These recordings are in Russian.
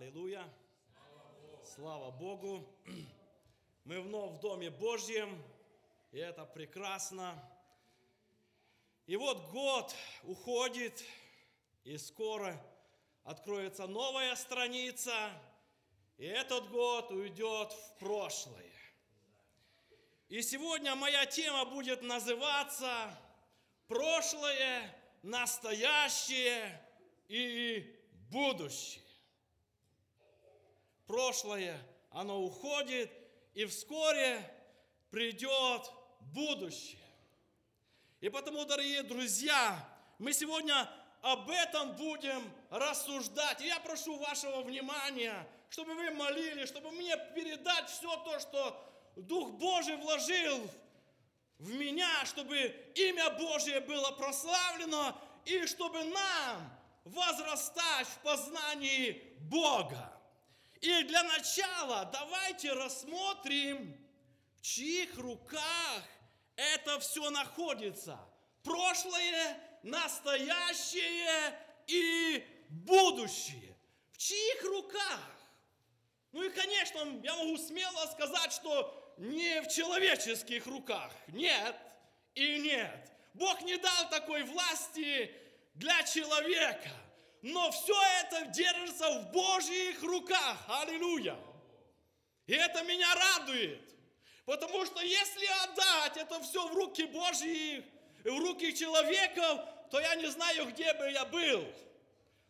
Аллилуйя. Слава Богу. Мы вновь в Доме Божьем, и это прекрасно. И вот год уходит, и скоро откроется новая страница, и этот год уйдет в прошлое. И сегодня моя тема будет называться «Прошлое, настоящее и будущее». Прошлое, оно уходит, и вскоре придет будущее. И потому, дорогие друзья, мы сегодня об этом будем рассуждать. И я прошу вашего внимания, чтобы вы молились, чтобы мне передать все то, что Дух Божий вложил в меня, чтобы имя Божье было прославлено, и чтобы нам возрастать в познании Бога. И для начала давайте рассмотрим, в чьих руках это все находится. Прошлое, настоящее и будущее. В чьих руках? Ну и, конечно, я могу смело сказать, что не в человеческих руках. Нет и нет. Бог не дал такой власти для человека – но все это держится в Божьих руках. Аллилуйя. И это меня радует. Потому что если отдать это все в руки Божьи, в руки человеков, то я не знаю, где бы я был.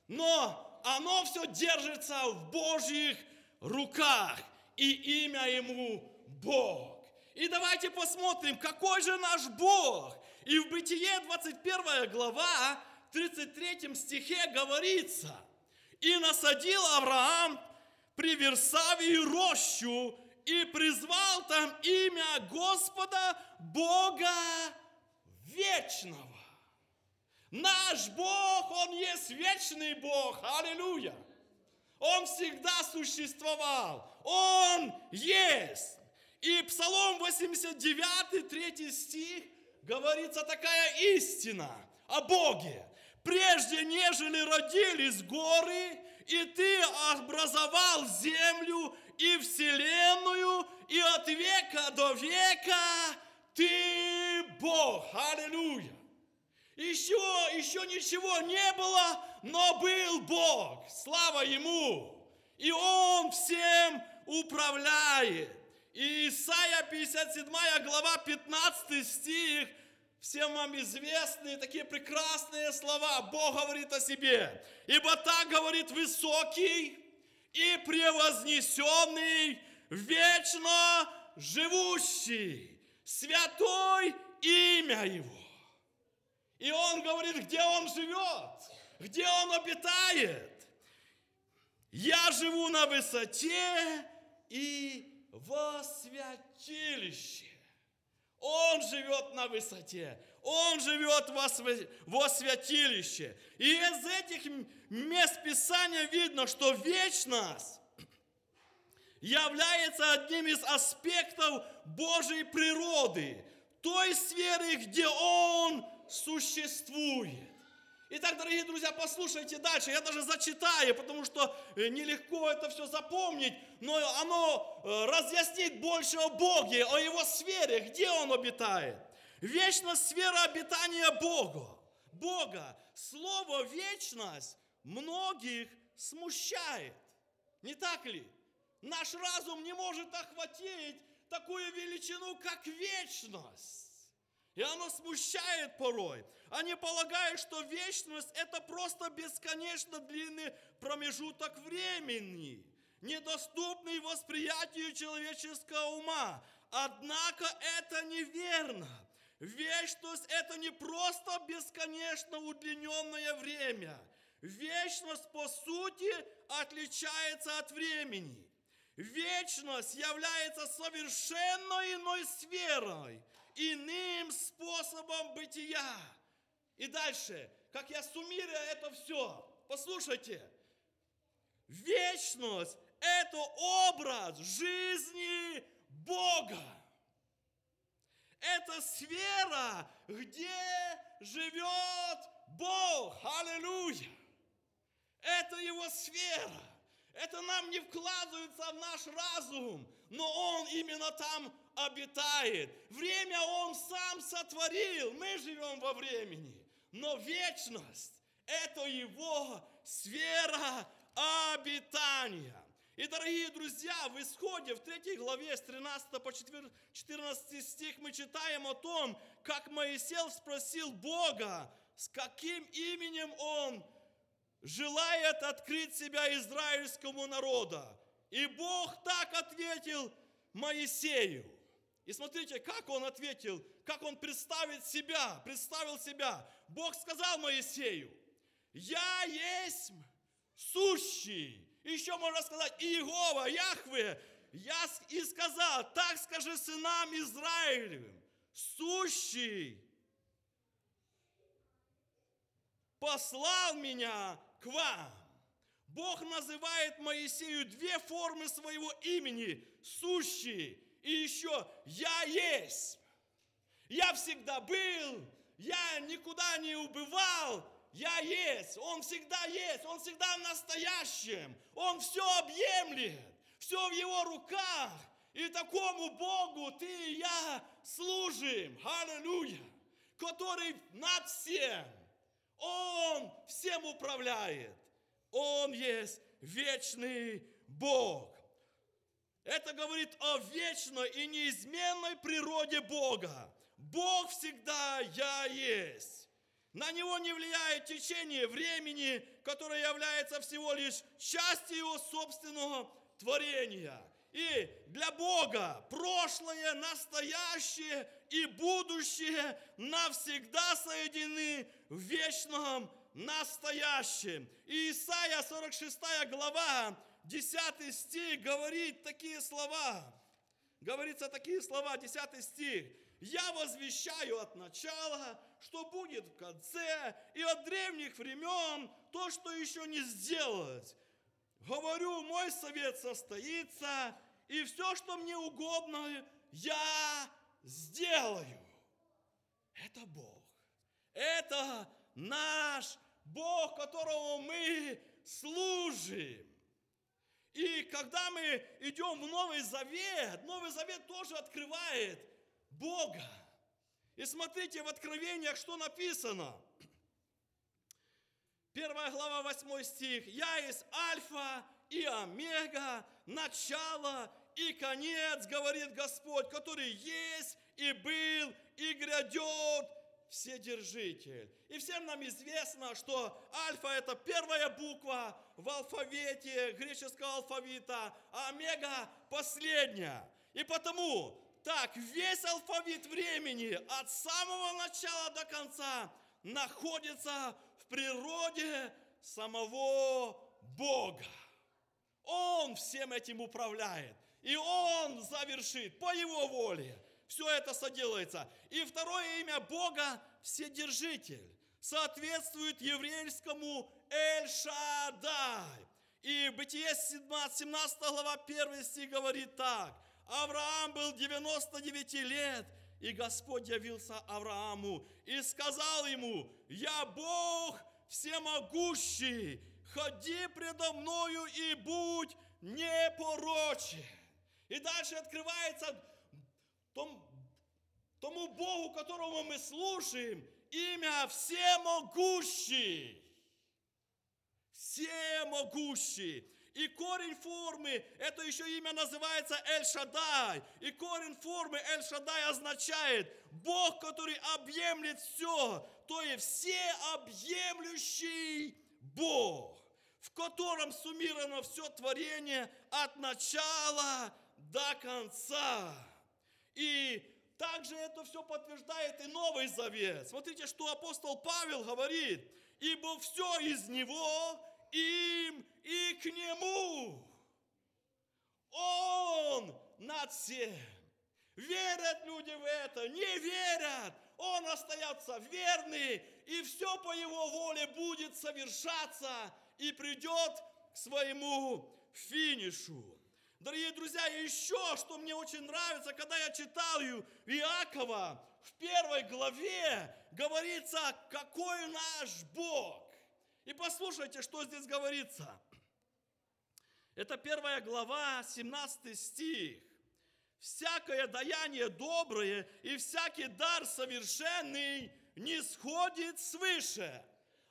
Но оно все держится в Божьих руках. И имя ему Бог. И давайте посмотрим, какой же наш Бог. И в Бытие 21 глава 33 стихе говорится, «И насадил Авраам при Версавии рощу, и призвал там имя Господа Бога вечного». Наш Бог, Он есть вечный Бог. Аллилуйя. Он всегда существовал. Он есть. И Псалом 89, 3 стих, говорится такая истина о Боге прежде нежели родились горы, и ты образовал землю и вселенную, и от века до века ты Бог. Аллилуйя. Еще, еще ничего не было, но был Бог. Слава Ему. И Он всем управляет. И Исайя 57 глава 15 стих – Всем вам известные такие прекрасные слова. Бог говорит о себе. Ибо так говорит высокий и превознесенный, вечно живущий, святой имя Его. И Он говорит, где Он живет, где Он обитает. Я живу на высоте и во святилище. Он живет на высоте, Он живет во святилище. И из этих мест Писания видно, что вечность является одним из аспектов Божьей природы, той сферы, где Он существует. Итак, дорогие друзья, послушайте дальше. Я даже зачитаю, потому что э, нелегко это все запомнить, но оно э, разъяснит больше о Боге, о Его сфере, где Он обитает. Вечность сфера обитания Бога. Бога. Слово вечность многих смущает. Не так ли? Наш разум не может охватить такую величину, как вечность. И оно смущает порой. Они полагают, что вечность – это просто бесконечно длинный промежуток времени, недоступный восприятию человеческого ума. Однако это неверно. Вечность – это не просто бесконечно удлиненное время. Вечность, по сути, отличается от времени. Вечность является совершенно иной сферой, иным способом бытия. И дальше, как я суммирую это все, послушайте. Вечность – это образ жизни Бога. Это сфера, где живет Бог. Аллилуйя. Это его сфера. Это нам не вкладывается в наш разум, но Он именно там обитает. Время Он сам сотворил, мы живем во времени. Но вечность – это Его сфера обитания. И, дорогие друзья, в исходе, в 3 главе, с 13 по 14 стих мы читаем о том, как Моисей спросил Бога, с каким именем он желает открыть себя израильскому народу. И Бог так ответил Моисею. И смотрите, как он ответил, как он представит себя, представил себя. Бог сказал Моисею, я есть сущий. Еще можно сказать, Иегова, Яхве, я и сказал, так скажи сынам Израилевым, сущий послал меня к вам. Бог называет Моисею две формы своего имени, сущий и еще я есть. Я всегда был, я никуда не убывал, я есть, Он всегда есть, Он всегда в настоящем, Он все объемлет, все в Его руках. И такому Богу ты и я служим, аллилуйя, который над всем, Он всем управляет, Он есть вечный Бог. Это говорит о вечной и неизменной природе Бога. Бог всегда я есть. На него не влияет течение времени, которое является всего лишь частью его собственного творения. И для Бога прошлое, настоящее и будущее навсегда соединены в вечном настоящем. И Исайя 46 глава, 10 стих говорит такие слова. Говорится такие слова, 10 стих. Я возвещаю от начала, что будет в конце, и от древних времен то, что еще не сделать. Говорю, мой совет состоится, и все, что мне угодно, я сделаю. Это Бог. Это наш Бог, которого мы служим. И когда мы идем в Новый Завет, Новый Завет тоже открывает Бога. И смотрите в Откровениях, что написано. Первая глава, 8 стих. «Я есть Альфа и Омега, начало и конец, говорит Господь, который есть и был и грядет, Вседержитель. И всем нам известно, что альфа – это первая буква в алфавите греческого алфавита, а омега – последняя. И потому так, весь алфавит времени от самого начала до конца находится в природе самого Бога. Он всем этим управляет. И Он завершит по Его воле. Все это соделается. И второе имя Бога – Вседержитель. Соответствует еврейскому Эль-Шадай. И Бытие 17 глава 1 стих говорит так – Авраам был 99 лет, и Господь явился Аврааму и сказал ему, я Бог всемогущий, ходи предо мною и будь непорочен. И дальше открывается том, тому Богу, которому мы слушаем, имя всемогущий. Всемогущий. И корень формы, это еще имя называется Эль-Шадай. И корень формы Эль-Шадай означает Бог, который объемлет все, то есть всеобъемлющий Бог, в котором суммировано все творение от начала до конца. И также это все подтверждает и Новый Завет. Смотрите, что апостол Павел говорит. Ибо все из Него, им и к Нему. Он над всем. Верят люди в это, не верят. Он остается верный, и все по его воле будет совершаться и придет к своему финишу. Дорогие друзья, еще что мне очень нравится, когда я читаю Иакова, в первой главе говорится, какой наш Бог. И послушайте, что здесь говорится. Это первая глава, 17 стих. Всякое даяние доброе и всякий дар совершенный не сходит свыше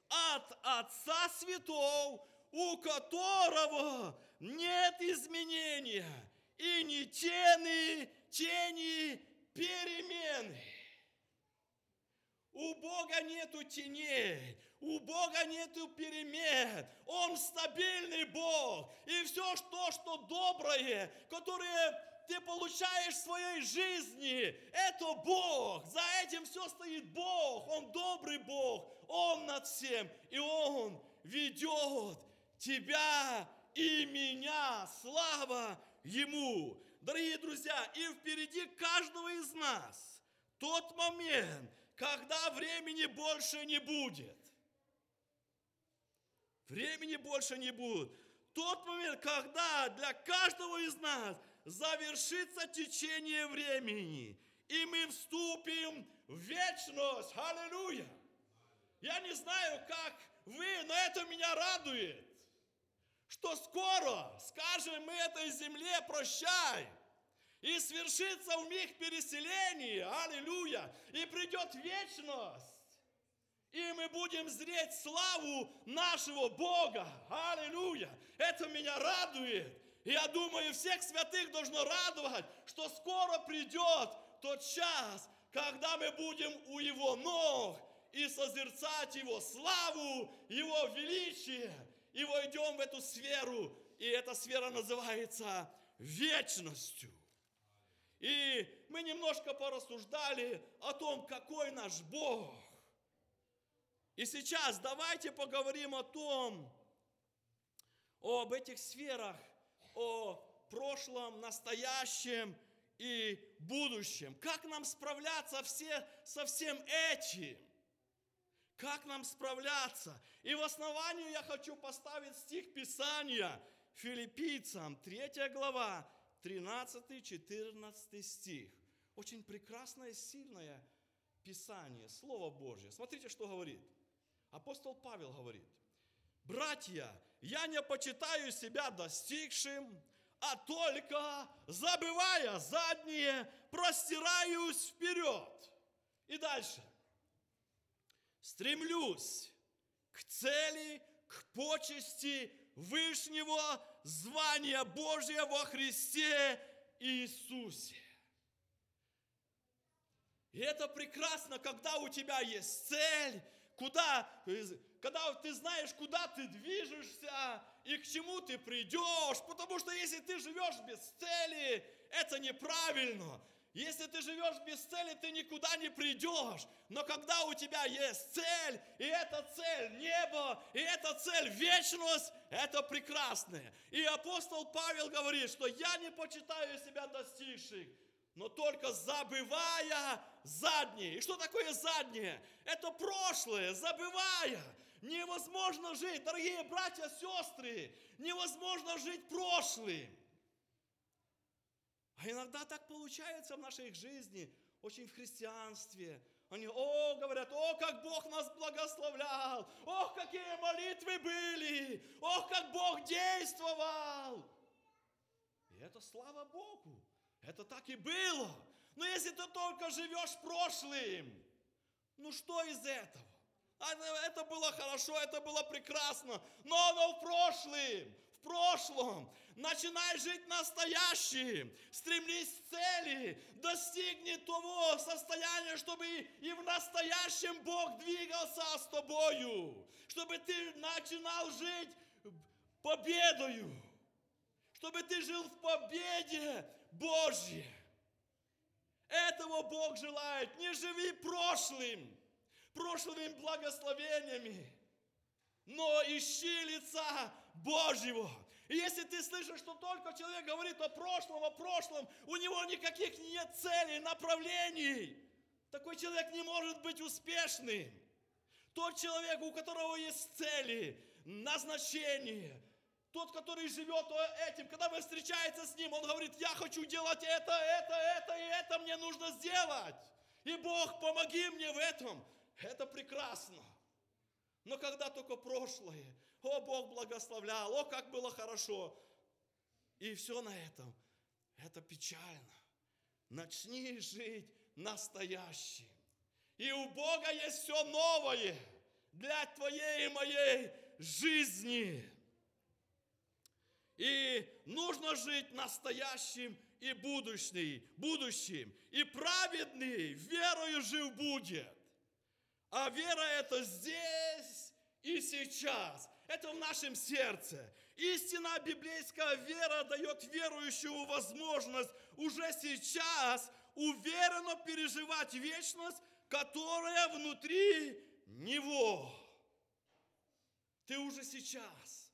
от Отца Святого, у которого нет изменения и ни тени, тени перемены. У Бога нету теней, у Бога нету перемен. Он стабильный Бог. И все то, что доброе, которое ты получаешь в своей жизни, это Бог. За этим все стоит Бог. Он добрый Бог. Он над всем. И Он ведет тебя и меня. Слава Ему. Дорогие друзья, и впереди каждого из нас тот момент, когда времени больше не будет. Времени больше не будет. Тот момент, когда для каждого из нас завершится течение времени, и мы вступим в вечность. Аллилуйя! Я не знаю, как вы, но это меня радует, что скоро скажем мы этой земле прощай, и свершится у них переселение, аллилуйя, и придет вечность. И мы будем зреть славу нашего Бога. Аллилуйя! Это меня радует. Я думаю, всех святых должно радовать, что скоро придет тот час, когда мы будем у Его ног и созерцать Его славу, Его величие, и войдем в эту сферу. И эта сфера называется вечностью. И мы немножко порассуждали о том, какой наш Бог. И сейчас давайте поговорим о том, об этих сферах, о прошлом, настоящем и будущем. Как нам справляться все, со всем этим? Как нам справляться? И в основании я хочу поставить стих Писания Филиппийцам, 3 глава, 13-14 стих. Очень прекрасное, сильное Писание, Слово Божье. Смотрите, что говорит. Апостол Павел говорит, братья, я не почитаю себя достигшим, а только, забывая задние, простираюсь вперед. И дальше. Стремлюсь к цели, к почести Вышнего звания Божьего во Христе Иисусе. И это прекрасно, когда у тебя есть цель, куда, когда ты знаешь, куда ты движешься и к чему ты придешь. Потому что если ты живешь без цели, это неправильно. Если ты живешь без цели, ты никуда не придешь. Но когда у тебя есть цель, и эта цель небо, и эта цель вечность, это прекрасно. И апостол Павел говорит, что я не почитаю себя достигших, но только забывая заднее. И что такое заднее? Это прошлое, забывая. Невозможно жить, дорогие братья, сестры, невозможно жить прошлым. А иногда так получается в нашей жизни, очень в христианстве. Они, о, говорят, о, как Бог нас благословлял, ох, какие молитвы были, ох, как Бог действовал. И это слава Богу. Это так и было. Но если ты только живешь прошлым, ну что из этого? А, это было хорошо, это было прекрасно, но оно в прошлом, в прошлом. Начинай жить настоящим, стремись к цели, достигни того состояния, чтобы и в настоящем Бог двигался с тобою, чтобы ты начинал жить победою чтобы ты жил в победе Божьей. Этого Бог желает. Не живи прошлым, прошлыми благословениями, но ищи лица Божьего. И если ты слышишь, что только человек говорит о прошлом, о прошлом, у него никаких нет целей, направлений, такой человек не может быть успешным. Тот человек, у которого есть цели, назначение, тот, который живет этим, когда вы встречаетесь с ним, он говорит, я хочу делать это, это, это и это мне нужно сделать. И Бог, помоги мне в этом. Это прекрасно. Но когда только прошлое, о, Бог благословлял, о, как было хорошо. и все на этом. Это печально. Начни жить настоящим. И у Бога есть все новое для твоей и моей жизни. И нужно жить настоящим и будущим, будущим. И праведный верою жив будет. А вера это здесь и сейчас. Это в нашем сердце. Истина библейская вера дает верующему возможность уже сейчас уверенно переживать вечность, которая внутри него. Ты уже сейчас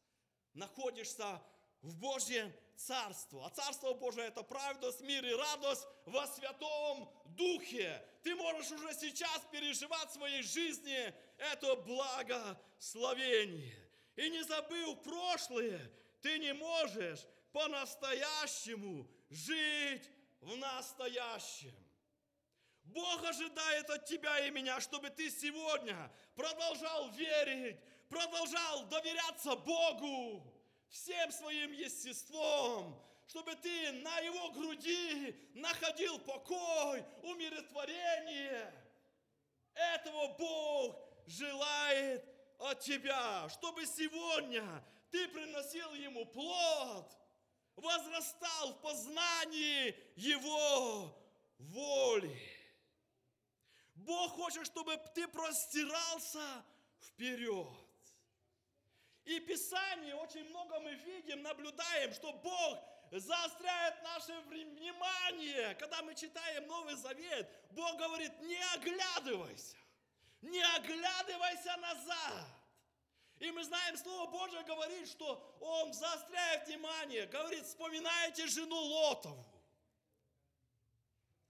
находишься в Божьем Царстве. А Царство Божие – это правда, мир и радость во Святом Духе. Ты можешь уже сейчас переживать в своей жизни это благословение. И не забыл прошлое, ты не можешь по-настоящему жить в настоящем. Бог ожидает от тебя и меня, чтобы ты сегодня продолжал верить, продолжал доверяться Богу всем своим естеством, чтобы ты на его груди находил покой, умиротворение. Этого Бог желает от тебя, чтобы сегодня ты приносил ему плод, возрастал в познании его воли. Бог хочет, чтобы ты простирался вперед. И Писание очень много мы видим, наблюдаем, что Бог заостряет наше внимание. Когда мы читаем Новый Завет, Бог говорит, не оглядывайся, не оглядывайся назад. И мы знаем, Слово Божье говорит, что Он заостряет внимание, говорит, вспоминайте жену Лотову.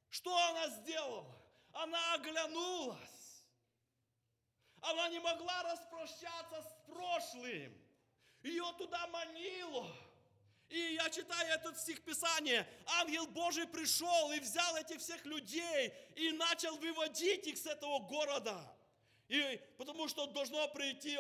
Что она сделала? Она оглянулась. Она не могла распрощаться с прошлым. Ее туда манило. И я читаю этот стих Писания. Ангел Божий пришел и взял этих всех людей и начал выводить их с этого города. И потому что должно прийти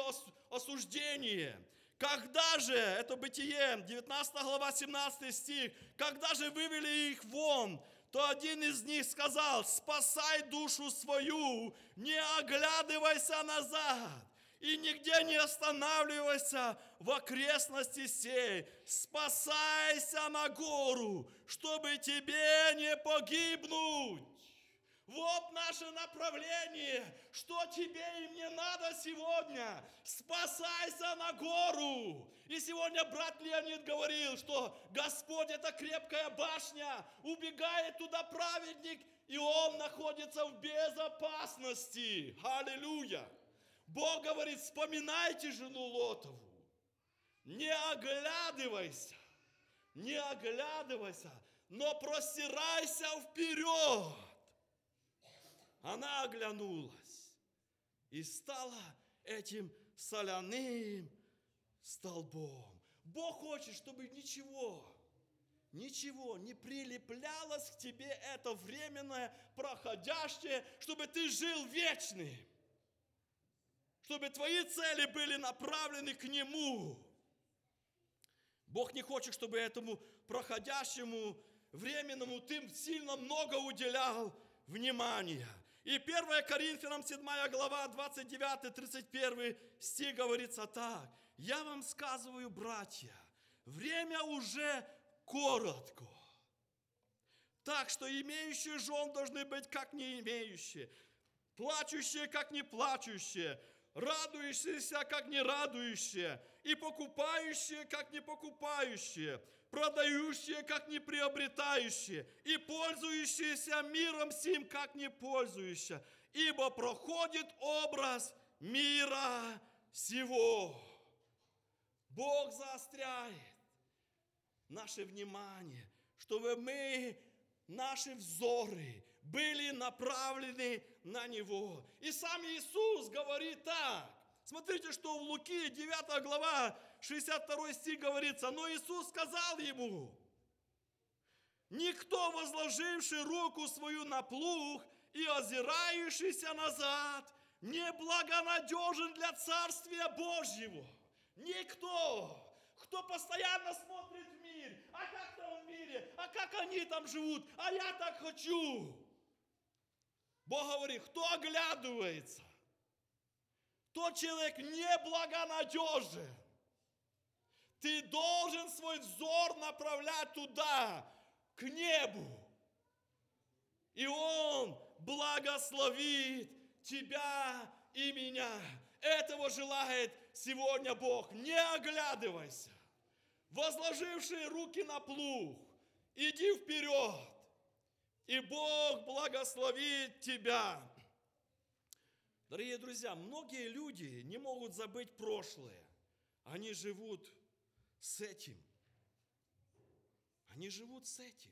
осуждение. Когда же, это Бытие, 19 глава, 17 стих, когда же вывели их вон, то один из них сказал, спасай душу свою, не оглядывайся назад и нигде не останавливайся в окрестности сей. Спасайся на гору, чтобы тебе не погибнуть. Вот наше направление, что тебе и мне надо сегодня. Спасайся на гору. И сегодня брат Леонид говорил, что Господь это крепкая башня, убегает туда праведник, и он находится в безопасности. Аллилуйя. Бог говорит, вспоминайте жену Лотову. Не оглядывайся, не оглядывайся, но простирайся вперед она оглянулась и стала этим соляным столбом. Бог хочет, чтобы ничего, ничего не прилеплялось к тебе это временное, проходящее, чтобы ты жил вечным, чтобы твои цели были направлены к Нему. Бог не хочет, чтобы этому проходящему, временному ты сильно много уделял внимания. И 1 Коринфянам 7 глава 29-31 стих говорится так. Я вам сказываю, братья, время уже коротко. Так что имеющие жен должны быть как не имеющие, плачущие как не плачущие, радующиеся, как не радующие, и покупающие, как не покупающие, продающие, как не приобретающие, и пользующиеся миром сим, как не пользующие, ибо проходит образ мира сего. Бог заостряет наше внимание, чтобы мы наши взоры были направлены на Него. И сам Иисус говорит так. Смотрите, что в Луки 9 глава 62 стих говорится. Но Иисус сказал ему, никто, возложивший руку свою на плуг и озирающийся назад, не благонадежен для Царствия Божьего. Никто, кто постоянно смотрит в мир, а как там в мире, а как они там живут, а я так хочу. Бог говорит, кто оглядывается, тот человек неблагонадежен. Ты должен свой взор направлять туда, к небу. И Он благословит тебя и меня. Этого желает сегодня Бог. Не оглядывайся. Возложившие руки на плуг, иди вперед. И Бог благословит тебя. Дорогие друзья, многие люди не могут забыть прошлое. Они живут с этим. Они живут с этим.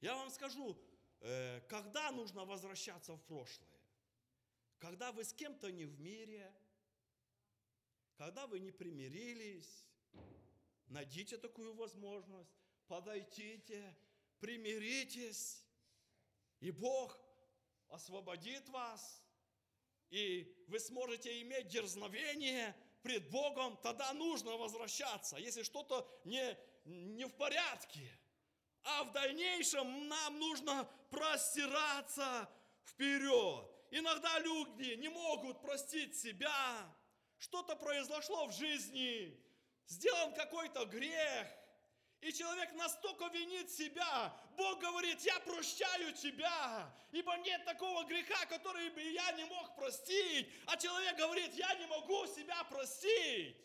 Я вам скажу, э, когда нужно возвращаться в прошлое? Когда вы с кем-то не в мире, когда вы не примирились, найдите такую возможность, подойдите, примиритесь, и Бог освободит вас, и вы сможете иметь дерзновение пред Богом, тогда нужно возвращаться, если что-то не, не в порядке. А в дальнейшем нам нужно простираться вперед. Иногда люди не могут простить себя. Что-то произошло в жизни, сделан какой-то грех, и человек настолько винит себя. Бог говорит, я прощаю тебя, ибо нет такого греха, который бы я не мог простить. А человек говорит, я не могу себя простить.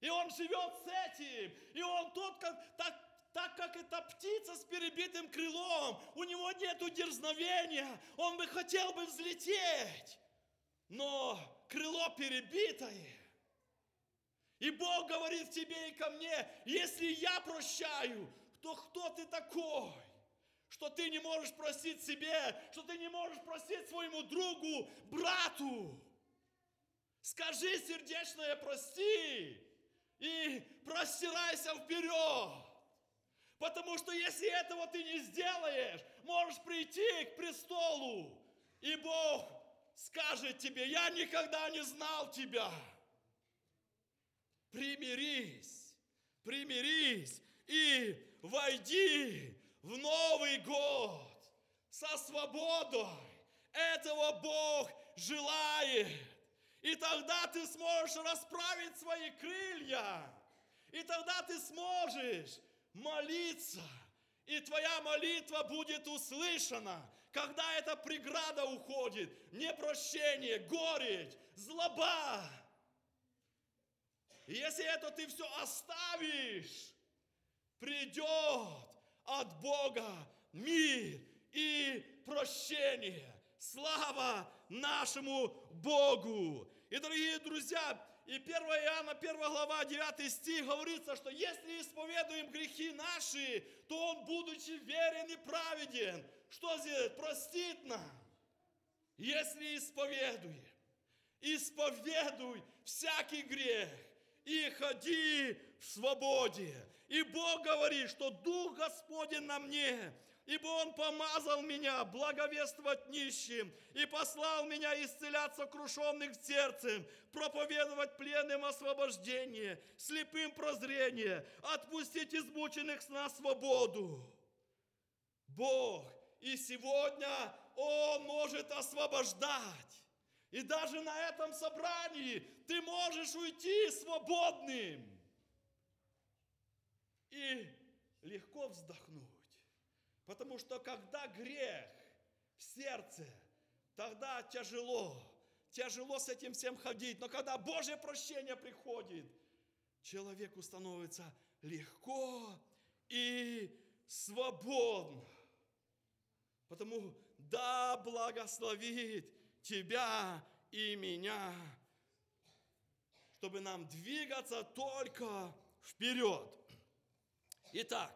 И он живет с этим. И он тот, как, так, так как эта птица с перебитым крылом, у него нет дерзновения, он бы хотел бы взлететь, но крыло перебитое. И Бог говорит тебе и ко мне, если я прощаю, то кто ты такой? Что ты не можешь простить себе, что ты не можешь простить своему другу, брату. Скажи сердечное прости и простирайся вперед. Потому что если этого ты не сделаешь, можешь прийти к престолу, и Бог скажет тебе, я никогда не знал тебя. Примирись, примирись и войди в Новый год со свободой. Этого Бог желает. И тогда ты сможешь расправить свои крылья. И тогда ты сможешь молиться, и твоя молитва будет услышана, когда эта преграда уходит, непрощение, горечь, злоба. И если это ты все оставишь, придет от Бога мир и прощение. Слава нашему Богу! И, дорогие друзья, и 1 Иоанна, 1 глава, 9 стих говорится, что если исповедуем грехи наши, то Он, будучи верен и праведен, что здесь? Простит нам. Если исповедуем, исповедуй всякий грех и ходи в свободе. И Бог говорит, что Дух Господень на мне, ибо Он помазал меня благовествовать нищим и послал меня исцелять сокрушенных сердцем, проповедовать пленным освобождение, слепым прозрение, отпустить измученных на свободу. Бог и сегодня Он может освобождать. И даже на этом собрании ты можешь уйти свободным и легко вздохнуть. Потому что когда грех в сердце, тогда тяжело. Тяжело с этим всем ходить. Но когда Божье прощение приходит, человеку становится легко и свободно. Потому да благословит тебя и меня, чтобы нам двигаться только вперед. Итак,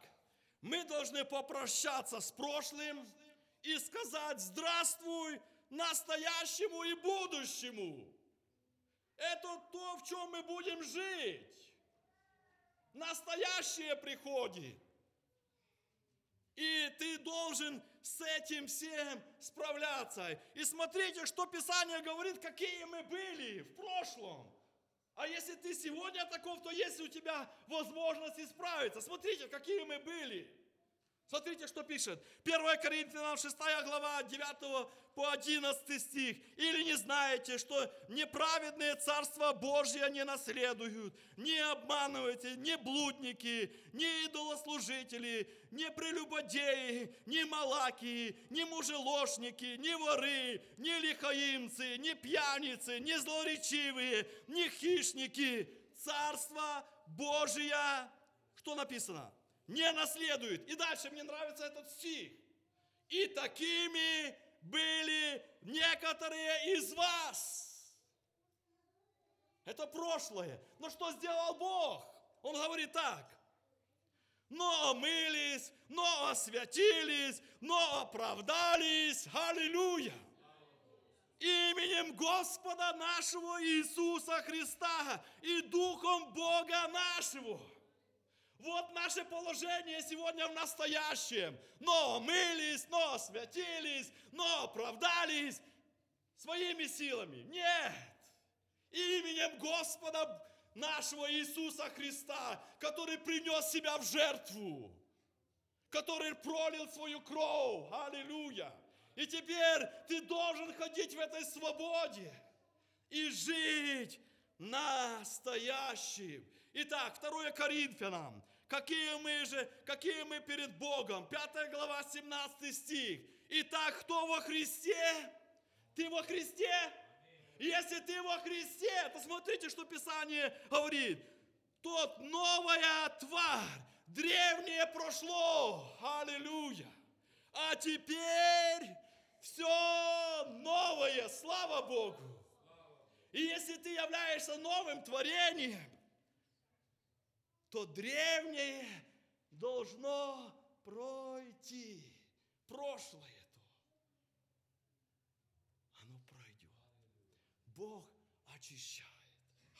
мы должны попрощаться с прошлым и сказать здравствуй настоящему и будущему. Это то, в чем мы будем жить. Настоящее приходит. И ты должен с этим всем справляться. И смотрите, что Писание говорит, какие мы были в прошлом. А если ты сегодня таков, то есть у тебя возможность исправиться. Смотрите, какие мы были. Смотрите, что пишет. 1 Коринфянам 6 глава 9 по 11 стих. Или не знаете, что неправедные царства Божье не наследуют, не обманывайте, не блудники, не идолослужители, не прелюбодеи, не малаки, не мужеложники, не воры, не лихаимцы, не пьяницы, не злоречивые, не хищники. Царство Божие, что написано? Не наследует. И дальше мне нравится этот стих. И такими были некоторые из вас. Это прошлое. Но что сделал Бог? Он говорит так. Но омылись, но освятились, но оправдались. Аллилуйя! Именем Господа нашего Иисуса Христа и Духом Бога нашего. Вот наше положение сегодня в настоящем. Но мылись, но святились, но оправдались своими силами. Нет. Именем Господа нашего Иисуса Христа, который принес себя в жертву, который пролил свою кровь. Аллилуйя. И теперь ты должен ходить в этой свободе и жить настоящим. Итак, 2 Коринфянам. Какие мы же, какие мы перед Богом. 5 глава, 17 стих. Итак, кто во Христе? Ты во Христе? Если ты во Христе, то смотрите, что Писание говорит. Тот новая тварь, древнее прошло. Аллилуйя. А теперь все новое, слава Богу. И если ты являешься новым творением, то древнее должно пройти. Прошлое то. Оно пройдет. Бог очищает.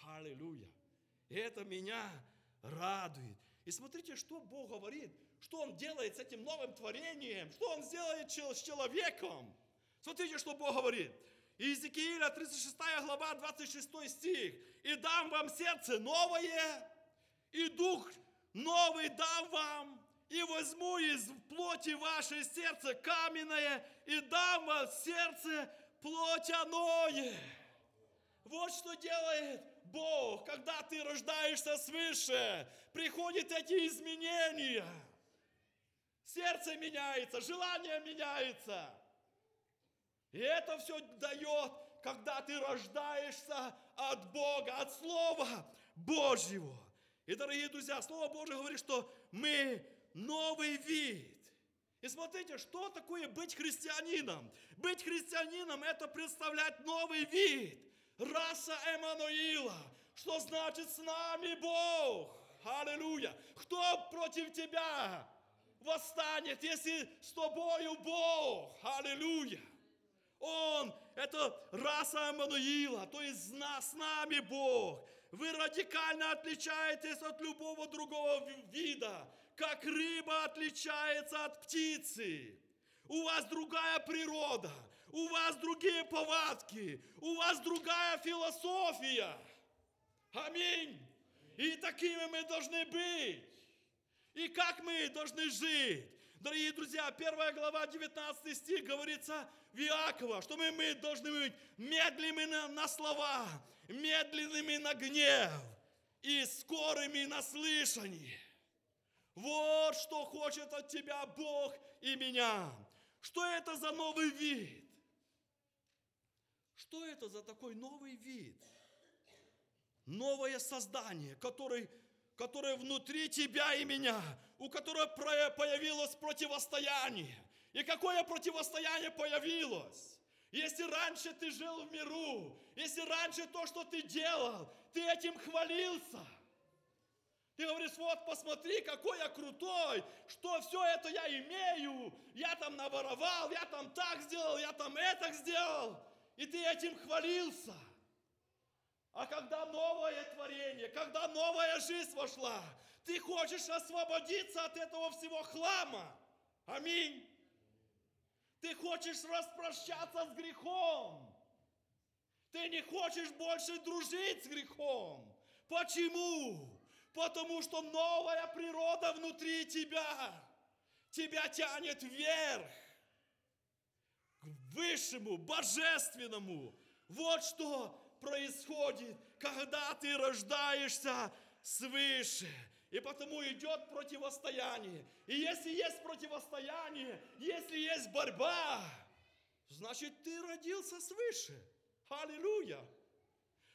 Аллилуйя. Это меня радует. И смотрите, что Бог говорит, что Он делает с этим новым творением, что Он сделает с человеком. Смотрите, что Бог говорит. Иезекииля 36 глава 26 стих. «И дам вам сердце новое, и дух новый дам вам, и возьму из плоти вашей сердце каменное, и дам вам сердце плотяное». Вот что делает Бог, когда ты рождаешься свыше. Приходят эти изменения. Сердце меняется, желание меняется. И это все дает, когда ты рождаешься от Бога, от Слова Божьего. И, дорогие друзья, Слово Божье говорит, что мы новый вид. И смотрите, что такое быть христианином? Быть христианином – это представлять новый вид. Раса Эммануила. Что значит с нами Бог? Аллилуйя. Кто против тебя восстанет, если с тобою Бог? Аллилуйя. Он – это раса Амануила, то есть с нами Бог. Вы радикально отличаетесь от любого другого вида, как рыба отличается от птицы. У вас другая природа, у вас другие повадки, у вас другая философия. Аминь. И такими мы должны быть. И как мы должны жить? Дорогие друзья, первая глава, 19 стих говорится в Иакова, что мы, мы должны быть медленными на, на слова, медленными на гнев и скорыми на слышание. Вот что хочет от тебя Бог и меня. Что это за новый вид? Что это за такой новый вид? Новое создание, который которое внутри тебя и меня, у которого появилось противостояние. И какое противостояние появилось? Если раньше ты жил в миру, если раньше то, что ты делал, ты этим хвалился. Ты говоришь, вот посмотри, какой я крутой, что все это я имею, я там наворовал, я там так сделал, я там это сделал. И ты этим хвалился. А когда новое творение, когда новая жизнь вошла, ты хочешь освободиться от этого всего хлама. Аминь. Ты хочешь распрощаться с грехом. Ты не хочешь больше дружить с грехом. Почему? Потому что новая природа внутри тебя. Тебя тянет вверх. К высшему, божественному. Вот что происходит, когда ты рождаешься свыше. И потому идет противостояние. И если есть противостояние, если есть борьба, значит ты родился свыше. Аллилуйя.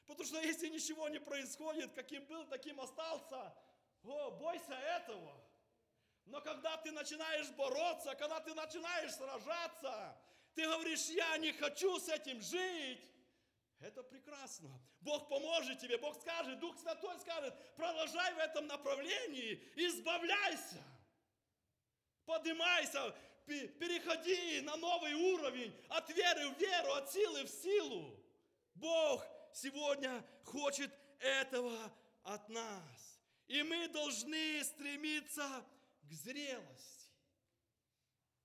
Потому что если ничего не происходит, каким был, таким остался, о, бойся этого. Но когда ты начинаешь бороться, когда ты начинаешь сражаться, ты говоришь, я не хочу с этим жить, это прекрасно. Бог поможет тебе, Бог скажет, Дух Святой скажет, продолжай в этом направлении, избавляйся. Поднимайся, переходи на новый уровень, от веры в веру, от силы в силу. Бог сегодня хочет этого от нас. И мы должны стремиться к зрелости,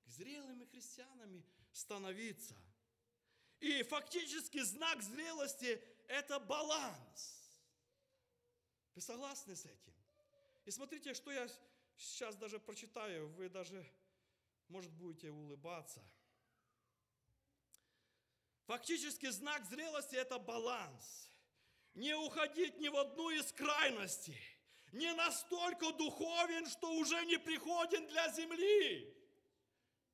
к зрелыми христианами становиться – и фактически знак зрелости – это баланс. Вы согласны с этим? И смотрите, что я сейчас даже прочитаю, вы даже, может, будете улыбаться. Фактически знак зрелости – это баланс. Не уходить ни в одну из крайностей. Не настолько духовен, что уже не приходен для земли.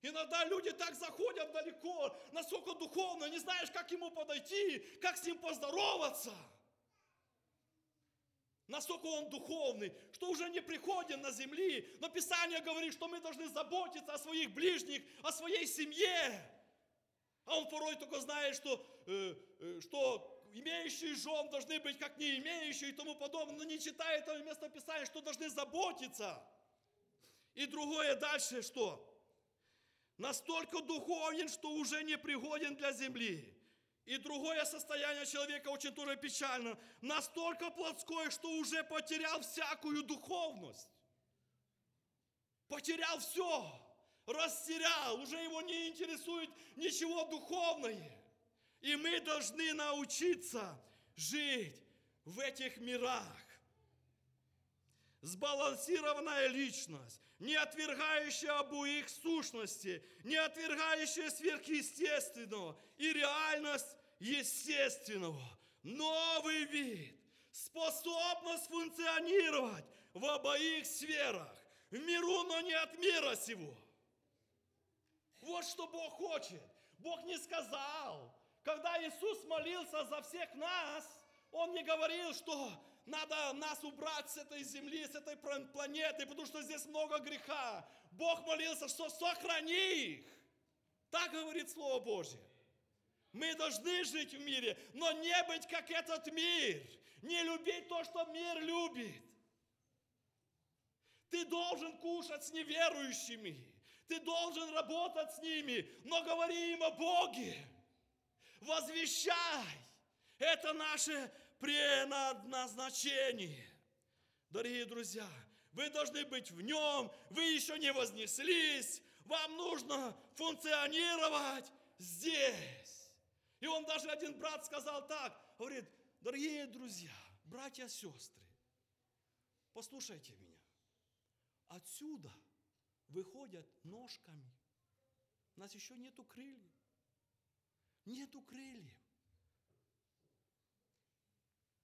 Иногда люди так заходят далеко, настолько духовно, не знаешь, как ему подойти, как с ним поздороваться. Настолько он духовный, что уже не приходит на земли. Но Писание говорит, что мы должны заботиться о своих ближних, о своей семье. А он порой только знает, что, э, э, что имеющие жен должны быть как не имеющие и тому подобное, но не читает это место Писания, что должны заботиться. И другое дальше что? Настолько духовен, что уже не пригоден для земли. И другое состояние человека очень тоже печально. Настолько плотское, что уже потерял всякую духовность. Потерял все. Растерял. Уже его не интересует ничего духовное. И мы должны научиться жить в этих мирах сбалансированная личность, не отвергающая обоих сущности, не отвергающая сверхъестественного и реальность естественного. Новый вид, способность функционировать в обоих сферах, в миру, но не от мира сего. Вот что Бог хочет. Бог не сказал, когда Иисус молился за всех нас, Он не говорил, что надо нас убрать с этой земли, с этой планеты, потому что здесь много греха. Бог молился, что сохрани их. Так говорит Слово Божье. Мы должны жить в мире, но не быть как этот мир. Не любить то, что мир любит. Ты должен кушать с неверующими. Ты должен работать с ними, но говори им о Боге. Возвещай. Это наше предназначение. Дорогие друзья, вы должны быть в нем, вы еще не вознеслись, вам нужно функционировать здесь. И он даже один брат сказал так, говорит, дорогие друзья, братья, сестры, послушайте меня. Отсюда выходят ножками. У нас еще нету крыльев. Нету крыльев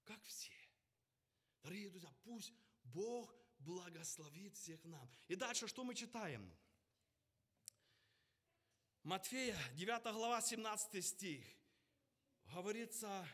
как все. Дорогие друзья, пусть Бог благословит всех нам. И дальше что мы читаем? Матфея, 9 глава, 17 стих. Говорится,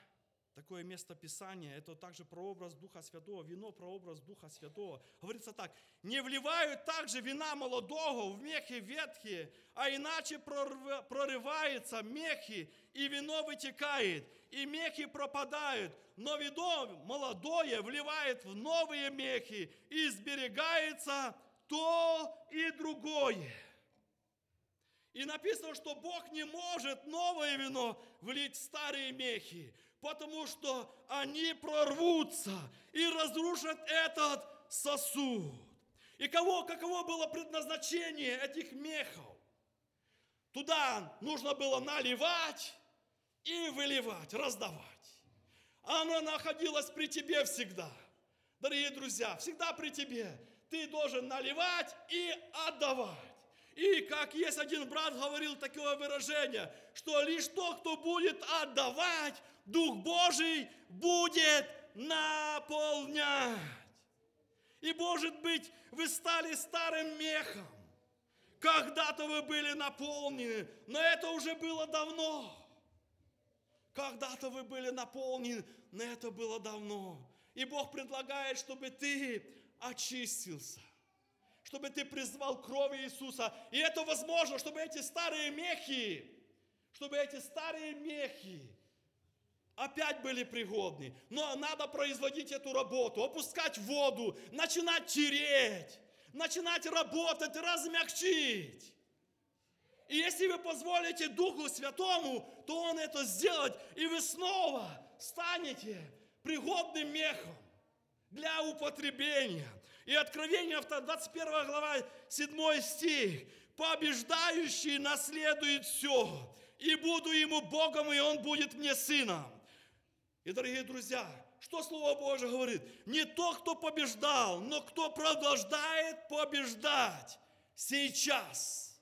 такое место Писания, это также прообраз Духа Святого, вино прообраз Духа Святого. Говорится так, не вливают также вина молодого в мехи ветхие, а иначе прорывается мехи, и вино вытекает, и мехи пропадают, но вино молодое вливает в новые мехи, и сберегается то и другое. И написано, что Бог не может новое вино влить в старые мехи, потому что они прорвутся и разрушат этот сосуд. И кого, каково было предназначение этих мехов? Туда нужно было наливать, и выливать, раздавать. Оно находилось при тебе всегда. Дорогие друзья, всегда при тебе. Ты должен наливать и отдавать. И как есть один брат говорил такое выражение, что лишь тот, кто будет отдавать, Дух Божий будет наполнять. И может быть, вы стали старым мехом. Когда-то вы были наполнены, но это уже было давно. Когда-то вы были наполнены, но это было давно. И Бог предлагает, чтобы ты очистился, чтобы ты призвал кровь Иисуса. И это возможно, чтобы эти старые мехи, чтобы эти старые мехи опять были пригодны. Но надо производить эту работу, опускать воду, начинать тереть, начинать работать, размягчить. И если вы позволите Духу Святому, то Он это сделает, и вы снова станете пригодным мехом для употребления. И Откровение 21 глава 7 стих. «Побеждающий наследует все, и буду ему Богом, и он будет мне сыном». И, дорогие друзья, что Слово Божие говорит? Не тот, кто побеждал, но кто продолжает побеждать сейчас –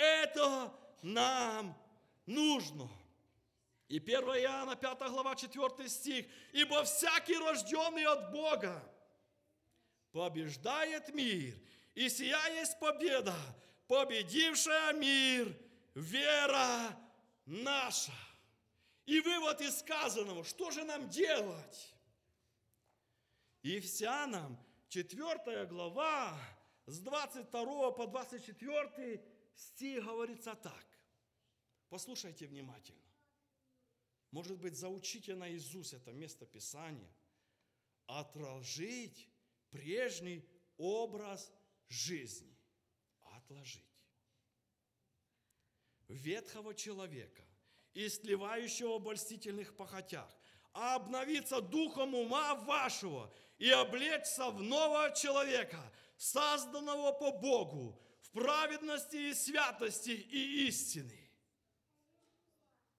это нам нужно. И 1 Иоанна 5 глава 4 стих. «Ибо всякий рожденный от Бога побеждает мир, и сия есть победа, победившая мир, вера наша». И вывод из сказанного, что же нам делать? Ефесянам 4 глава с 22 по 24 стих говорится так. Послушайте внимательно. Может быть, заучите наизусть это место Писания. Отложить прежний образ жизни. Отложить. Ветхого человека, истлевающего в обольстительных похотях, а обновиться духом ума вашего и облечься в нового человека, созданного по Богу, в праведности и святости и истины.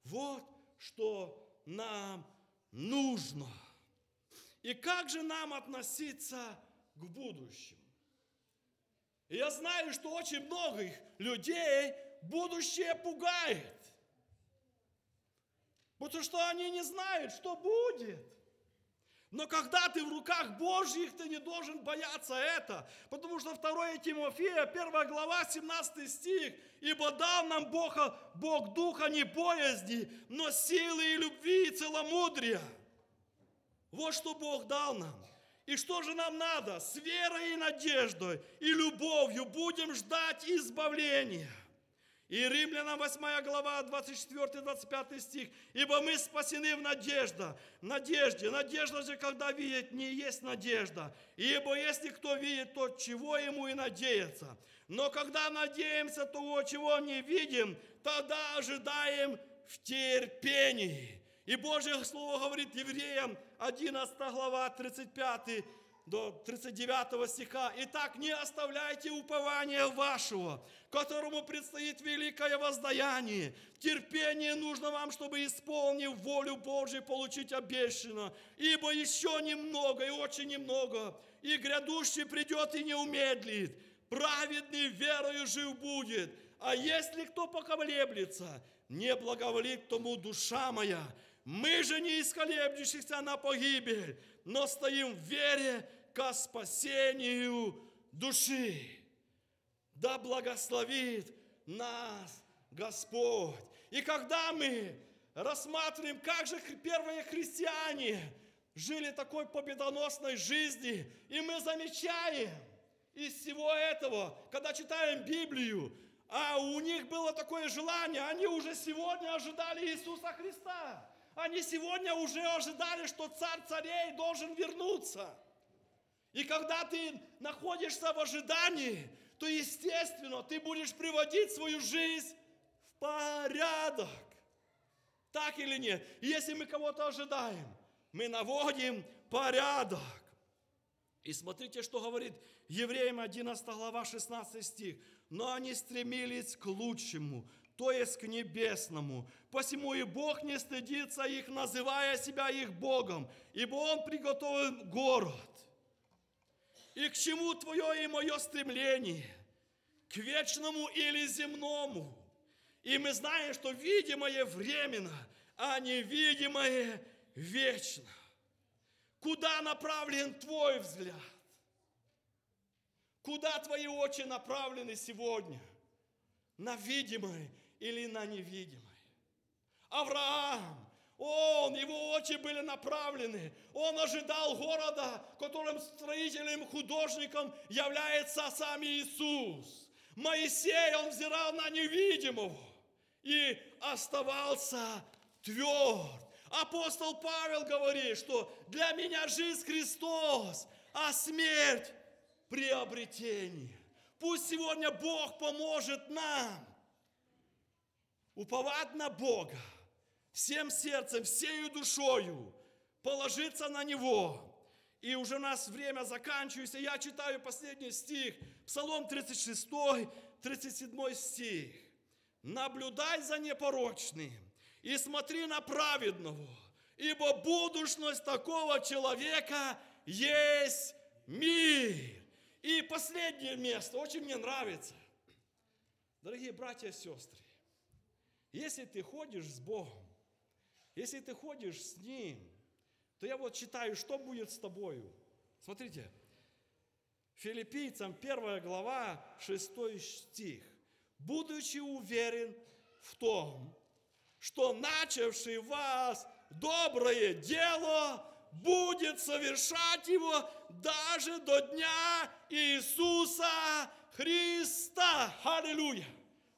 Вот что нам нужно. И как же нам относиться к будущему? я знаю, что очень многих людей будущее пугает. Потому что они не знают, что будет. Но когда ты в руках Божьих, ты не должен бояться это. Потому что 2 Тимофея, 1 глава, 17 стих. «Ибо дал нам Бог, Бог духа не боязни, но силы и любви и целомудрия». Вот что Бог дал нам. И что же нам надо? С верой и надеждой и любовью будем ждать избавления. И Римлянам 8 глава, 24-25 стих. «Ибо мы спасены в надежда, надежде. Надежда же, когда видит, не есть надежда. Ибо если кто видит, то чего ему и надеяться. Но когда надеемся того, чего не видим, тогда ожидаем в терпении». И Божье Слово говорит евреям, 11 глава, 35 до 39 стиха. «Итак, не оставляйте упования вашего, которому предстоит великое воздаяние. Терпение нужно вам, чтобы, исполнив волю Божию, получить обещанное. Ибо еще немного, и очень немного, и грядущий придет и не умедлит. Праведный верою жив будет. А если кто поколеблется, не благоволит тому душа моя. Мы же не исколеблющихся на погибель, но стоим в вере ко спасению души. Да благословит нас Господь. И когда мы рассматриваем, как же первые христиане жили такой победоносной жизни, и мы замечаем из всего этого, когда читаем Библию, а у них было такое желание, они уже сегодня ожидали Иисуса Христа. Они сегодня уже ожидали, что царь царей должен вернуться. И когда ты находишься в ожидании, то, естественно, ты будешь приводить свою жизнь в порядок. Так или нет? Если мы кого-то ожидаем, мы наводим порядок. И смотрите, что говорит Евреям 11 глава 16 стих. Но они стремились к лучшему, то есть к небесному. Посему и Бог не стыдится их, называя себя их Богом, ибо Он приготовил город. И к чему твое и мое стремление? К вечному или земному? И мы знаем, что видимое временно, а невидимое вечно. Куда направлен твой взгляд? Куда твои очи направлены сегодня? На видимое или на невидимое? Авраам, он, его очи были направлены. Он ожидал города, которым строителем, художником является сам Иисус. Моисей, он взирал на невидимого и оставался тверд. Апостол Павел говорит, что для меня жизнь Христос, а смерть приобретение. Пусть сегодня Бог поможет нам уповать на Бога всем сердцем, всею душою, положиться на Него. И уже у нас время заканчивается. Я читаю последний стих, Псалом 36, 37 стих. «Наблюдай за непорочным и смотри на праведного, ибо будущность такого человека есть мир». И последнее место, очень мне нравится. Дорогие братья и сестры, если ты ходишь с Богом, если ты ходишь с Ним, то я вот читаю, что будет с тобою. Смотрите, Филиппийцам 1 глава 6 стих. «Будучи уверен в том, что начавший вас доброе дело будет совершать его даже до дня Иисуса Христа. Аллилуйя!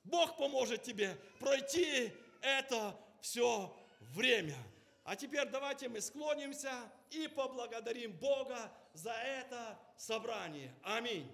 Бог поможет тебе пройти это все время. А теперь давайте мы склонимся и поблагодарим Бога за это собрание. Аминь.